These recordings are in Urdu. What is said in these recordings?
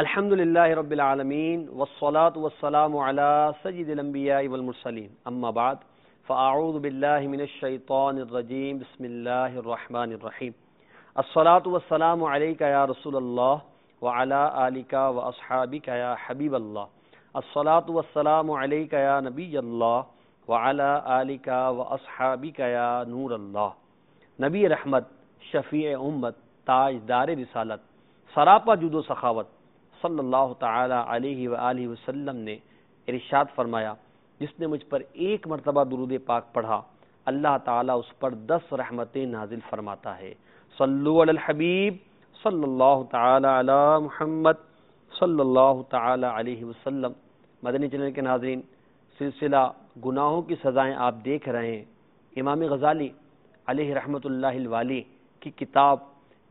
الحمد للہ رب العالمین والصلاة والسلام على سجد الانبیاء والمرسلین. اما بعد، فاعوذ باللہ من الشیطان الرجیم. بسم اللہ الرحمن الرحیم. الصلاة والسلام علیکہ یا رسول اللہ وعلى آلکہ واصحابکہ یا حبیب اللہ. الصلاة والسلام علیکہ یا نبی اللہ وعلى آلکہ واصحابکہ یا نور اللہ. نبی رحمت، شفیع امت تاج دار رسالت، سراپا جود و سخاوت. صلی اللہ تعالی علیہ وآلہ وسلم نے ارشاد فرمایا، جس نے مجھ پر ایک مرتبہ درود پاک پڑھا، اللہ تعالیٰ اس پر دس رحمتیں نازل فرماتا ہے۔ صلو علی الحبیب صلی اللہ تعالی علی محمد صلی اللہ تعالی علیہ وسلم۔ مدنی چینل کے ناظرین، سلسلہ گناہوں کی سزائیں آپ دیکھ رہے ہیں۔ امام غزالی علیہ رحمت اللہ الوالی کی کتاب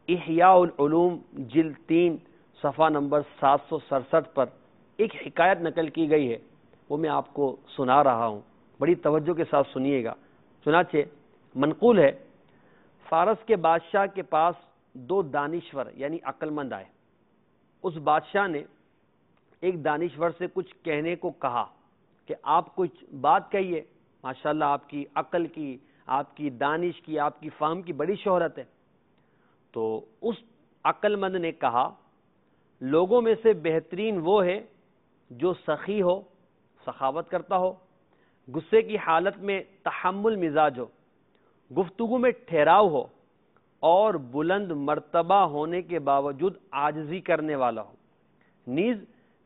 احیاء العلوم، جلد تین صفحہ نمبر سات سو سڑسٹھ پر ایک حکایت نقل کی گئی ہے۔ وہ میں آپ کو سنا رہا ہوں۔ بڑی توجہ کے ساتھ سنیے گا۔ چنانچہ منقول ہے، فارس کے بادشاہ کے پاس دو دانشور یعنی عقل مند آئے۔ اس بادشاہ نے ایک دانشور سے کچھ کہنے کو کہا کہ آپ کچھ بات کہیے۔ ماشاءاللہ، آپ کی عقل کی، آپ کی دانش کی، آپ کی فہم کی بڑی شہرت ہے۔ تو اس عقل مند نے کہا لوگوں میں سے بہترین وہ ہے جو سخی ہو، سخاوت کرتا ہو، غصے کی حالت میں تحمل مزاج ہو، گفتگو میں ٹھہراؤ ہو اور بلند مرتبہ ہونے کے باوجود آجزی کرنے والا ہو۔ نیز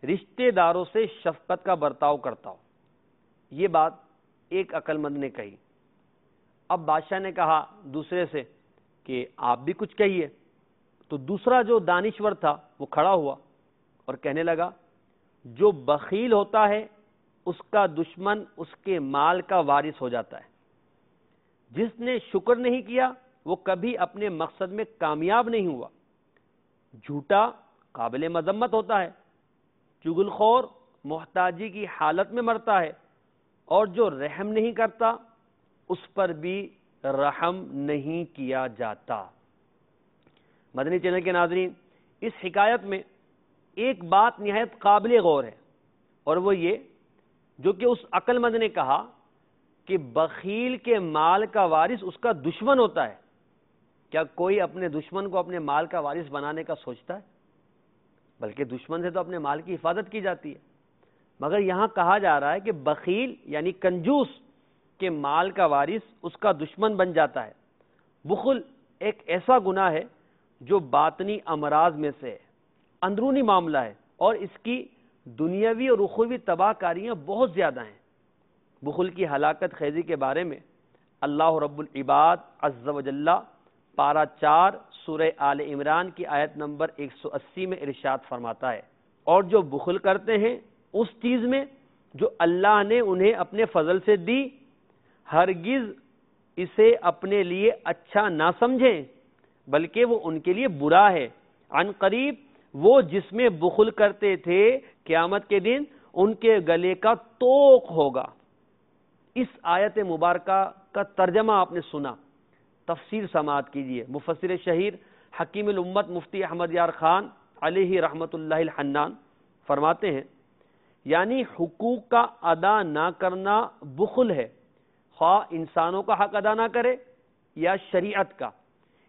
رشتے داروں سے شفقت کا برتاؤ کرتا ہو۔ یہ بات ایک عقل مند نے کہی۔ اب بادشاہ نے کہا دوسرے سے کہ آپ بھی کچھ کہیے۔ تو دوسرا جو دانشور تھا وہ کھڑا ہوا اور کہنے لگا، جو بخیل ہوتا ہے، اس کا دشمن اس کے مال کا وارث ہو جاتا ہے۔ جس نے شکر نہیں کیا، وہ کبھی اپنے مقصد میں کامیاب نہیں ہوا۔ جھوٹا قابل مذمت ہوتا ہے۔ چگل خور محتاجی کی حالت میں مرتا ہے۔ اور جو رحم نہیں کرتا، اس پر بھی رحم نہیں کیا جاتا۔ مدنی چینل کے ناظرین، اس حکایت میں ایک بات نہایت قابل غور ہے، اور وہ یہ جو کہ اس عقل مند نے کہا کہ بخیل کے مال کا وارث اس کا دشمن ہوتا ہے۔ کیا کوئی اپنے دشمن کو اپنے مال کا وارث بنانے کا سوچتا ہے؟ بلکہ دشمن سے تو اپنے مال کی حفاظت کی جاتی ہے۔ مگر یہاں کہا جا رہا ہے کہ بخیل یعنی کنجوس کے مال کا وارث اس کا دشمن بن جاتا ہے۔ بخل ایک ایسا گناہ ہے جو باطنی امراض میں سے اندرونی معاملہ ہے اور اس کی دنیاوی اور اخوی تباہ کاریاں بہت زیادہ ہیں۔ بخل کی ہلاکت خیزی کے بارے میں اللہ رب العباد عز و جلہ پارا چار سورہ آل عمران کی آیت نمبر ایک سو اسی میں ارشاد فرماتا ہے۔ اور جو بخل کرتے ہیں اس چیز میں جو اللہ نے انہیں اپنے فضل سے دی، ہرگز اسے اپنے لیے اچھا نہ سمجھیں۔ بلکہ وہ ان کے لیے برا ہے۔ عن قریب وہ جس میں بخل کرتے تھے قیامت کے دن، ان کے گلے کا توق ہوگا۔ اس آیت مبارکہ کا ترجمہ آپ نے سنا۔ تفسیر سماعت کیجیے۔ مفسر شہیر حکیم الامت مفتی احمد یار خان علیہ رحمت اللہ الحنان فرماتے ہیں یعنی حقوق کا ادا نہ کرنا بخل ہے۔ خواہ انسانوں کا حق ادا نہ کرے یا شریعت کا۔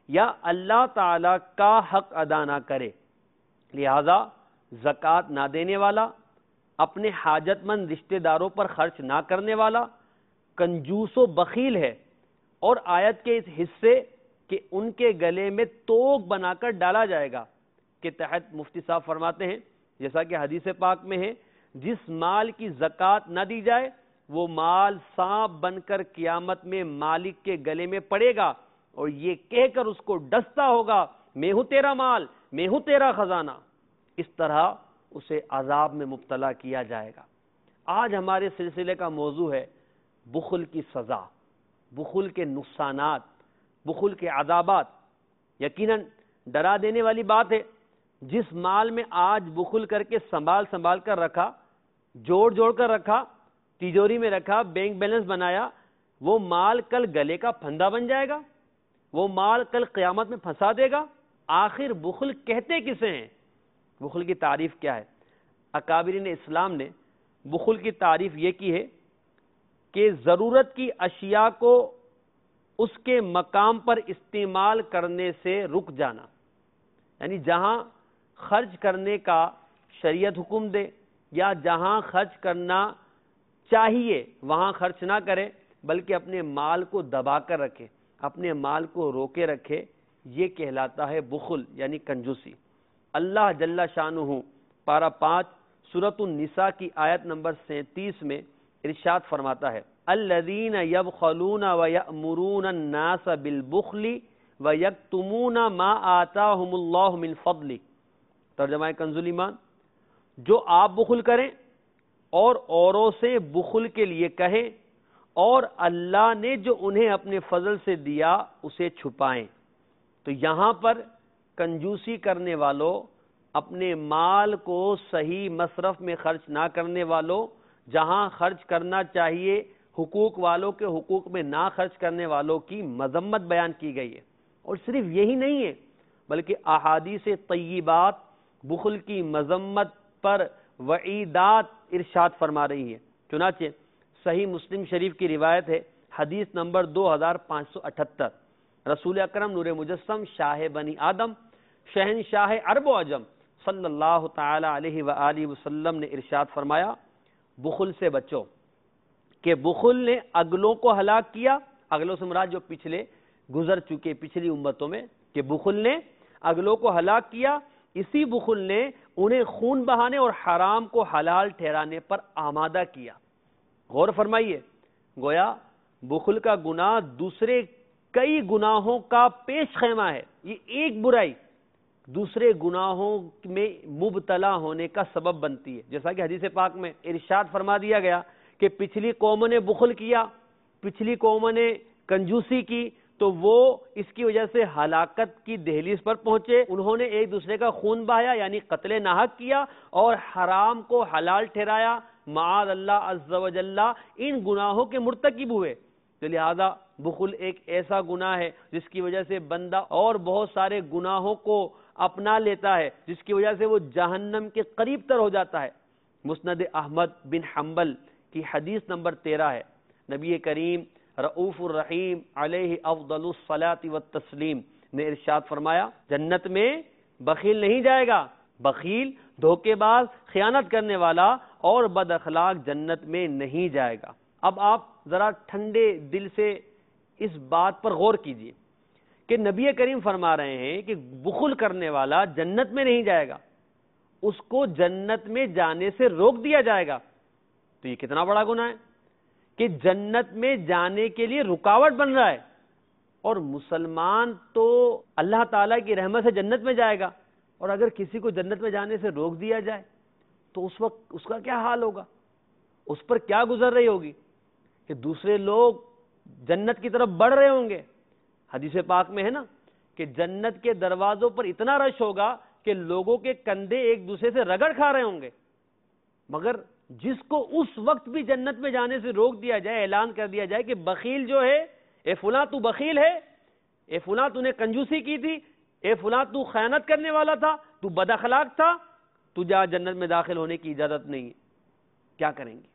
یا اللہ تعالی کا حق ادا نہ کرے، لہذا زکوٰۃ نہ دینے والا، اپنے حاجت مند رشتہ داروں پر خرچ نہ کرنے والا کنجوس و بخیل ہے۔ اور آیت کے اس حصے کہ ان کے گلے میں توک بنا کر ڈالا جائے گا۔ کے تحت مفتی صاحب فرماتے ہیں، جیسا کہ حدیث پاک میں ہے، جس مال کی زکوٰۃ نہ دی جائے، وہ مال سانپ بن کر قیامت میں مالک کے گلے میں پڑے گا۔ اور یہ کہہ کر اس کو ڈستا ہوگا، میں ہوں تیرا مال، میں ہوں تیرا خزانہ۔ اس طرح اسے عذاب میں مبتلا کیا جائے گا۔ آج ہمارے سلسلے کا موضوع ہے بخل کی سزا، بخل کے نقصانات، بخل کے عذابات۔ یقیناً ڈرا دینے والی بات ہے، جس مال میں آج بخل کر کے سنبھال سنبھال کر رکھا، جوڑ جوڑ کر رکھا تیجوری میں رکھا، بینک بیلنس بنایا، وہ مال کل گلے کا پھندا بن جائے گا۔ وہ مال کل قیامت میں پھنسا دے گا۔ آخر بخل کہتے کسے ہیں؟ بخل کی تعریف کیا ہے؟ اکابرین اسلام نے بخل کی تعریف یہ کی ہے کہ ضرورت کی اشیاء کو اس کے مقام پر استعمال کرنے سے رک جانا۔ یعنی جہاں خرچ کرنے کا شریعت حکم دے یا جہاں خرچ کرنا چاہیے، وہاں خرچ نہ کرے، بلکہ اپنے مال کو دبا کر رکھے۔ اپنے مال کو روکے رکھے، یہ کہلاتا ہے بخل یعنی کنجوسی۔ اللہ جل شان ہوں پارا پانچ سورت النساء کی آیت نمبر سینتیس میں ارشاد فرماتا ہے، الذین یبخلون و یأمرون الناس بالبخل و یکتمون ما آتاہم اللہ من فضل۔ ترجمہ کنز ایمان، جو آپ بخل کریں اور اوروں سے بخل کے لیے کہیں اور اللہ نے جو انہیں اپنے فضل سے دیا اسے چھپائیں۔ تو یہاں پر کنجوسی کرنے والوں، اپنے مال کو صحیح مصرف میں خرچ نہ کرنے والوں، جہاں خرچ کرنا چاہیے، حقوق والوں کے حقوق میں نہ خرچ کرنے والوں کی مذمت بیان کی گئی ہے۔ اور صرف یہی نہیں ہے، بلکہ احادیث طیبات بخل کی مذمت پر وعیدات ارشاد فرما رہی ہے چنانچہ صحیح مسلم شریف کی روایت ہے، حدیث نمبر دو ہزار پانچ سو اٹھتر۔ رسول اکرم نور مجسم شاہ بنی آدم شہن شاہ عرب و عجم صلی اللہ تعالی علیہ وآلہ وسلم نے ارشاد فرمایا، بخل سے بچو۔ کہ بخل نے اگلوں کو ہلاک کیا، اگلوں سے مراد جو پچھلے گزر چکے پچھلی امتوں میں، کہ بخل نے اگلوں کو ہلاک کیا، اسی بخل نے انہیں خون بہانے اور حرام کو حلال ٹھہرانے پر آمادہ کیا۔ غور فرمائیے۔ گویا بخل کا گناہ دوسرے کئی گناہوں کا پیش خیمہ ہے۔ یہ ایک برائی دوسرے گناہوں میں مبتلا ہونے کا سبب بنتی ہے۔ جیسا کہ حدیث پاک میں ارشاد فرما دیا گیا کہ پچھلی قوموں نے بخل کیا، پچھلی قوموں نے کنجوسی کی، تو وہ اس کی وجہ سے ہلاکت کی دہلیز پر پہنچے۔ انہوں نے ایک دوسرے کا خون بہایا یعنی قتل ناحق کیا اور حرام کو حلال ٹھہرایا۔ معاذ اللہ عز و جل ان گناہوں کے مرتکب ہوئے۔ تو لہذا بخل ایک ایسا گناہ ہے جس کی وجہ سے بندہ اور بہت سارے گناہوں کو اپنا لیتا ہے، جس کی وجہ سے وہ جہنم کے قریب تر ہو جاتا ہے۔ مسند احمد بن حنبل کی حدیث نمبر تیرہ ہے۔ نبی کریم رعوف الرحیم علیہ افضل الصلاة والتسلیم نے ارشاد فرمایا، جنت میں بخیل نہیں جائے گا۔ بخیل دھوکے باز خیانت کرنے والا اور بد اخلاق جنت میں نہیں جائے گا۔ اب آپ ذرا ٹھنڈے دل سے اس بات پر غور کیجیے کہ نبی کریم فرما رہے ہیں کہ بخل کرنے والا جنت میں نہیں جائے گا۔ اس کو جنت میں جانے سے روک دیا جائے گا۔ تو یہ کتنا بڑا گناہ ہے کہ جنت میں جانے کے لیے رکاوٹ بن رہا ہے۔ اور مسلمان تو اللہ تعالیٰ کی رحمت سے جنت میں جائے گا۔ اور اگر کسی کو جنت میں جانے سے روک دیا جائے تو اس وقت اس کا کیا حال ہوگا؟ اس پر کیا گزر رہی ہوگی؟ کہ دوسرے لوگ جنت کی طرف بڑھ رہے ہوں گے۔ حدیث پاک میں ہے نا کہ جنت کے دروازوں پر اتنا رش ہوگا کہ لوگوں کے کندھے ایک دوسرے سے رگڑ کھا رہے ہوں گے۔ مگر جس کو اس وقت بھی جنت میں جانے سے روک دیا جائے، اعلان کر دیا جائے کہ بخیل جو ہے، اے فلاں تو بخیل ہے، اے فلاں تو نے کنجوسی کی تھی، اے فلاں تو خیانت کرنے والا تھا، تو بد اخلاق تھا تو جا جنت میں داخل ہونے کی اجازت نہیں ہے۔ کیا کریں گے؟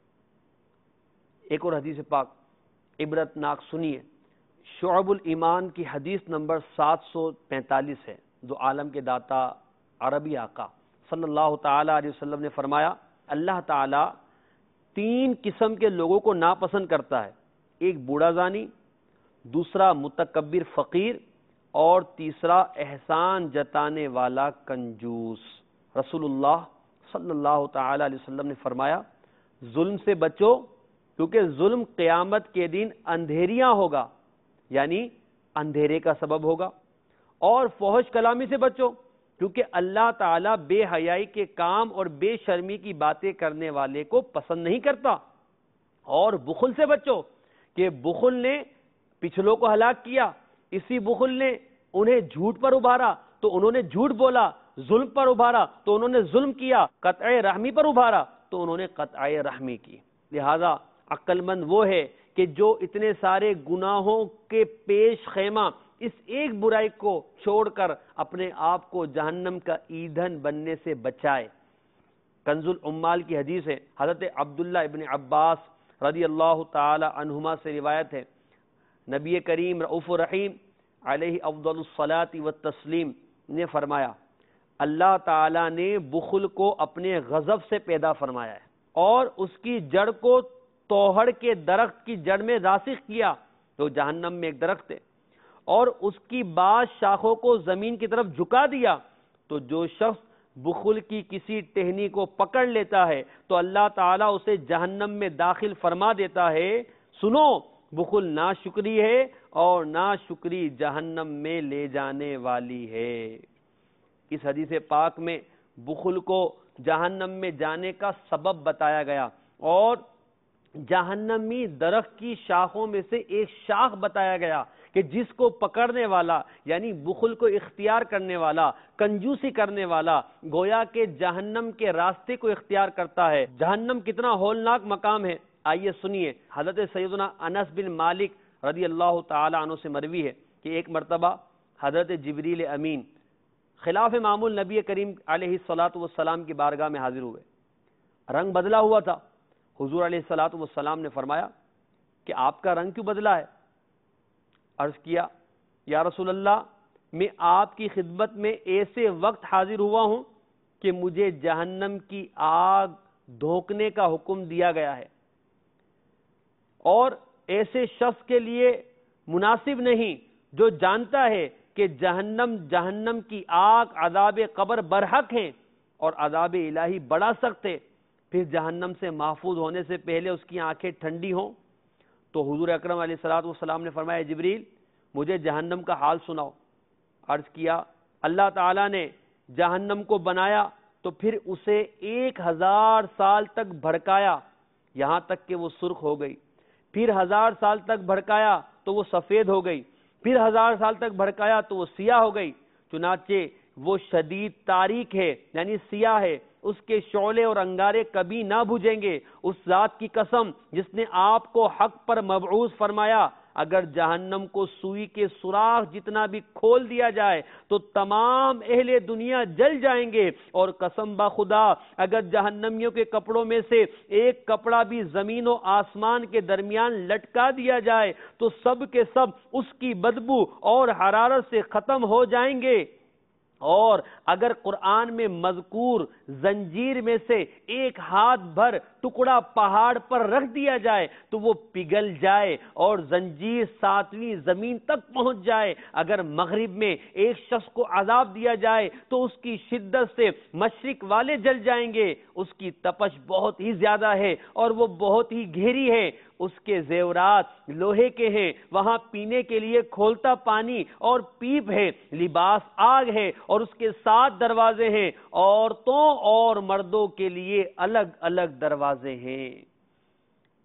ایک اور حدیث پاک، عبرت ناک سنیے۔ شعب الایمان کی حدیث نمبر سات سو پینتالیس ہے، جو عالم کے داتا عربی آقا صلی اللہ تعالی علیہ وسلم نے فرمایا، اللہ تعالی تین قسم کے لوگوں کو ناپسند کرتا ہے۔ ایک بوڑھا زانی، دوسرا متکبر فقیر، اور تیسرا احسان جتانے والا کنجوس۔ رسول اللہ صلی اللہ تعالی علیہ وسلم نے فرمایا، ظلم سے بچو، کیونکہ ظلم قیامت کے دن اندھیریاں ہوگا یعنی اندھیرے کا سبب ہوگا۔ اور فوہش کلامی سے بچو، کیونکہ اللہ تعالیٰ بے حیائی کے کام اور بے شرمی کی باتیں کرنے والے کو پسند نہیں کرتا۔ اور بخل سے بچو، کہ بخل نے پچھلوں کو ہلاک کیا، اسی بخل نے انہیں جھوٹ پر ابھارا، تو انہوں نے جھوٹ بولا ظلم پر ابھارا تو انہوں نے ظلم کیا، قطع رحمی پر ابھارا تو انہوں نے قطع رحمی کی۔ لہذا عقل مند وہ ہے کہ جو اتنے سارے گناہوں کے پیش خیمہ اس ایک برائی کو چھوڑ کر اپنے آپ کو جہنم کا ایندھن بننے سے بچائے۔ کنز العمال کی حدیث ہے، حضرت عبداللہ ابن عباس رضی اللہ تعالی عنہما سے روایت ہے۔ نبی کریم رعف الرحیم علیہ افضل الصلاة والتسلیم نے فرمایا اللہ تعالیٰ نے بخل کو اپنے غضب سے پیدا فرمایا ہے اور اس کی جڑ کو توہڑ کے درخت کی جڑ میں راسخ کیا تو جہنم میں ایک درخت ہے اور اس کی بعض شاخوں کو زمین کی طرف جھکا دیا تو جو شخص بخل کی کسی ٹہنی کو پکڑ لیتا ہے تو اللہ تعالیٰ اسے جہنم میں داخل فرما دیتا ہے، سنو، بخل نہ شکری ہے اور ناشکری جہنم میں لے جانے والی ہے۔ اس حدیث پاک میں بخل کو جہنم میں جانے کا سبب بتایا گیا اور جہنمی درخت کی شاخوں میں سے ایک شاخ بتایا گیا کہ جس کو پکڑنے والا یعنی بخل کو اختیار کرنے والا، کنجوسی کرنے والا گویا کے جہنم کے راستے کو اختیار کرتا ہے۔ جہنم کتنا ہولناک مقام ہے۔ آئیے سنیے۔ حضرت سیدنا انس بن مالک رضی اللہ تعالی عنہ سے مروی ہے کہ ایک مرتبہ حضرت جبریل امین خلاف معمول نبی کریم علیہ السلام کی بارگاہ میں حاضر ہوئے۔ رنگ بدلا ہوا تھا۔ حضور علیہ السلام نے فرمایا کہ آپ کا رنگ کیوں بدلا ہے؟ عرض کیا، یا رسول اللہ، میں آپ کی خدمت میں ایسے وقت حاضر ہوا ہوں کہ مجھے جہنم کی آگ دھوکنے کا حکم دیا گیا ہے۔ اور ایسے شخص کے لیے مناسب نہیں جو جانتا ہے کہ جہنم جہنم کی آگ عذاب قبر برحق ہیں اور عذاب الہی بڑا سخت ہے۔ پھر جہنم سے محفوظ ہونے سے پہلے اس کی آنکھیں ٹھنڈی ہوں۔ تو حضور اکرم علیہ السلام نے فرمایا جبریل، مجھے جہنم کا حال سناؤ۔ عرض کیا، اللہ تعالیٰ نے جہنم کو بنایا تو پھر اسے ایک ہزار سال تک بھڑکایا، یہاں تک کہ وہ سرخ ہو گئی۔ پھر ہزار سال تک بھڑکایا تو وہ سفید ہو گئی۔ پھر ہزار سال تک بھڑکایا تو وہ سیاہ ہو گئی۔ چنانچہ وہ شدید تاریخ ہے یعنی سیاہ ہے۔ اس کے شعلے اور انگارے کبھی نہ بھجیں گے۔ اس ذات کی قسم جس نے آپ کو حق پر مبعوث فرمایا۔ اگر جہنم کو سوئی کے سوراخ جتنا بھی کھول دیا جائے تو تمام اہل دنیا جل جائیں گے۔ اور قسم با خدا، اگر جہنمیوں کے کپڑوں میں سے ایک کپڑا بھی زمین و آسمان کے درمیان لٹکا دیا جائے تو سب کے سب اس کی بدبو اور حرارت سے ختم ہو جائیں گے۔ اور اگر قرآن میں مذکور زنجیر میں سے ایک ہاتھ بھر ٹکڑا پہاڑ پر رکھ دیا جائے تو وہ پگل جائے اور زنجیر ساتویں زمین تک پہنچ جائے۔ اگر مغرب میں ایک شخص کو عذاب دیا جائے تو اس کی شدت سے مشرق والے جل جائیں گے۔ اس کی تپش بہت ہی زیادہ ہے اور وہ بہت ہی گہری ہے۔ اس کے زیورات لوہے کے ہیں، وہاں پینے کے لیے کھولتا پانی اور پیپ ہے، لباس آگ ہے اور اس کے ساتھ دروازے ہیں۔ عورتوں اور مردوں کے لیے الگ الگ دروازے ہیں۔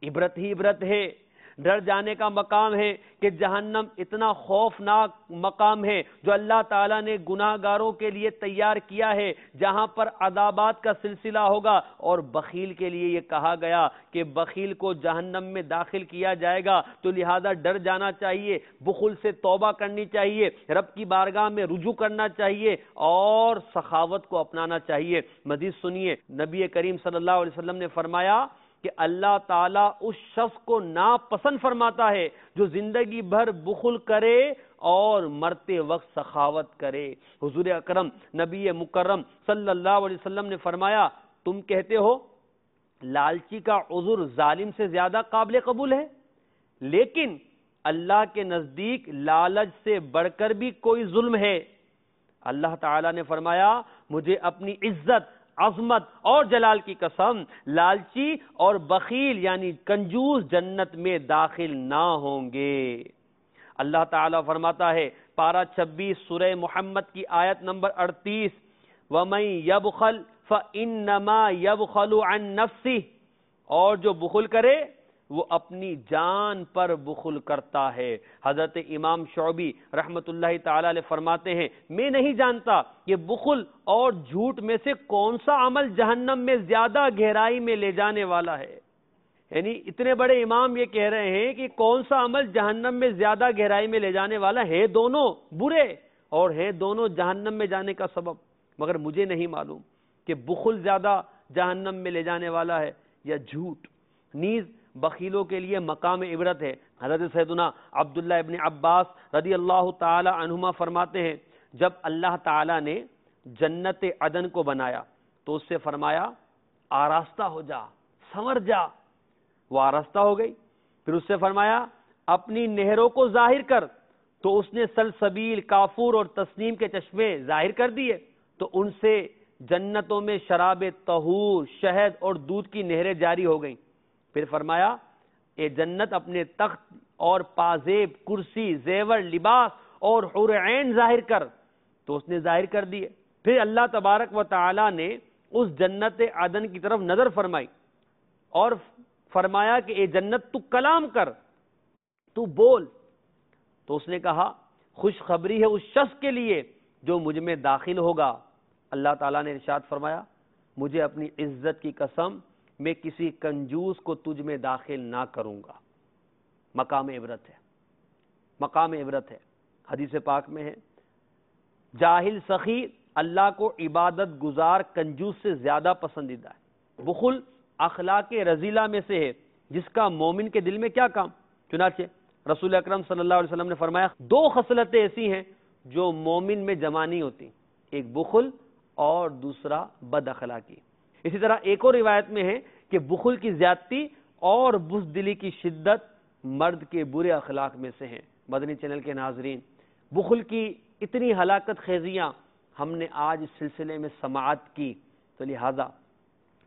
عبرت ہی عبرت ہے۔ ڈر جانے کا مقام ہے کہ جہنم اتنا خوفناک مقام ہے جو اللہ تعالیٰ نے گناہ گاروں کے لیے تیار کیا ہے، جہاں پر عذابات کا سلسلہ ہوگا۔ اور بخیل کے لیے یہ کہا گیا کہ بخیل کو جہنم میں داخل کیا جائے گا، تو لہذا ڈر جانا چاہیے، بخل سے توبہ کرنی چاہیے، رب کی بارگاہ میں رجوع کرنا چاہیے، اور سخاوت کو اپنانا چاہیے۔ مزید سنیے، نبی کریم صلی اللہ علیہ وسلم نے فرمایا کہ اللہ تعالیٰ اس شخص کو ناپسند فرماتا ہے جو زندگی بھر بخل کرے اور مرتے وقت سخاوت کرے۔ حضور اکرم نبی مکرم صلی اللہ علیہ وسلم نے فرمایا، تم کہتے ہو، لالچی کا عذر ظالم سے زیادہ قابل قبول ہے، لیکن اللہ کے نزدیک لالچ سے بڑھ کر بھی کوئی ظلم ہے۔ اللہ تعالیٰ نے فرمایا، مجھے اپنی عزت عظمت اور جلال کی قسم، لالچی اور بخیل یعنی کنجوس جنت میں داخل نہ ہوں گے۔ اللہ تعالیٰ فرماتا ہے، پارہ چھبیس سورہ محمد کی آیت نمبر اڑتیس، وَمَنْ يَبْخَلْ فَإِنَّمَا يَبْخَلُ عَنْ نَفْسِهِ۔ اور جو بخل کرے وہ اپنی جان پر بخل کرتا ہے۔ حضرت امام شعبی رحمت اللہ تعالی علیہ فرماتے ہیں، میں نہیں جانتا کہ بخل اور جھوٹ میں سے کون سا عمل جہنم میں زیادہ گہرائی میں لے جانے والا ہے۔ یعنی اتنے بڑے امام یہ کہہ رہے ہیں کہ کون سا عمل جہنم میں زیادہ گہرائی میں لے جانے والا ہے دونوں برے اور ہے دونوں جہنم میں جانے کا سبب۔ مگر مجھے نہیں معلوم کہ بخل زیادہ جہنم میں لے جانے والا ہے یا جھوٹ۔ نیز بخیلوں کے لیے مقام عبرت ہے۔ حضرت سیدنا عبداللہ ابن عباس رضی اللہ تعالی عنہما فرماتے ہیں، جب اللہ تعالی نے جنت عدن کو بنایا تو اس سے فرمایا، آراستہ ہو جا سمر جا۔ وہ آراستہ ہو گئی۔ پھر اس سے فرمایا، اپنی نہروں کو ظاہر کر۔ تو اس نے سلسبیل، کافور اور تسنیم کے چشمے ظاہر کر دیے۔ تو ان سے جنتوں میں شراب تہور شہد اور دودھ کی نہریں جاری ہو گئیں۔ پھر فرمایا، اے جنت اپنے تخت اور پازیب کرسی، زیور، لباس اور حور عین ظاہر کر۔ تو اس نے ظاہر کر دیے۔ پھر اللہ تبارک و تعالی نے اس جنت عدن کی طرف نظر فرمائی اور فرمایا کہ، اے جنت، تو کلام کر، تو بول۔ تو اس نے کہا، خوشخبری ہے اس شخص کے لیے جو مجھ میں داخل ہوگا۔ اللہ تعالیٰ نے ارشاد فرمایا، مجھے اپنی عزت کی قسم میں کسی کنجوس کو تجھ میں داخل نہ کروں گا۔ مقام عبرت ہے۔ مقام عبرت ہے۔ حدیث پاک میں ہے۔ جاہل سخی اللہ کو عبادت گزار کنجوس سے زیادہ پسندیدہ ہے۔ بخل اخلاق رضیلہ میں سے ہے۔ جس کا مومن کے دل میں کیا کام؟ چنانچہ رسول اکرم صلی اللہ علیہ وسلم نے فرمایا، دو خصلتیں ایسی ہیں جو مومن میں جمع نہیں ہوتی، ایک بخل اور دوسرا بد اخلاقی۔ اسی طرح ایک اور روایت میں ہے کہ بخل کی زیادتی اور بزدلی کی شدت مرد کے برے اخلاق میں سے ہیں۔ مدنی چینل کے ناظرین، بخل کی اتنی ہلاکت خیزیاں ہم نے آج اس سلسلے میں سماعت کی۔ تو لہذا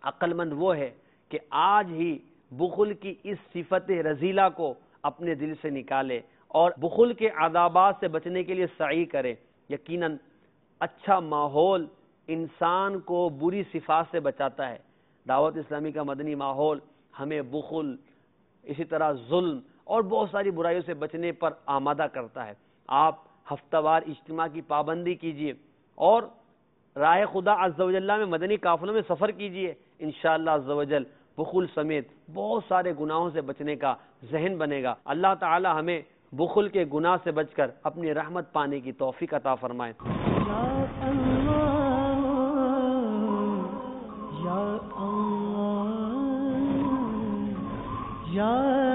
عقل مند وہ ہے کہ آج ہی بخل کی اس صفت رضیلہ کو اپنے دل سے نکالے اور بخل کے عذابات سے بچنے کے لیے سعی کرے۔ یقیناً اچھا ماحول انسان کو بری صفات سے بچاتا ہے۔ دعوت اسلامی کا مدنی ماحول ہمیں بخل، اسی طرح ظلم اور بہت ساری برائیوں سے بچنے پر آمادہ کرتا ہے۔ آپ ہفتہ وار اجتماع کی پابندی کیجیے اور رائے خدا عز و میں مدنی قافلوں میں سفر کیجیے انشاءاللہ عز و جل بخل سمیت بہت سارے گناہوں سے بچنے کا ذہن بنے گا۔ اللہ تعالی ہمیں بخل کے گناہ سے بچ کر اپنی رحمت پانے کی توفیق عطا فرمائے۔ 人。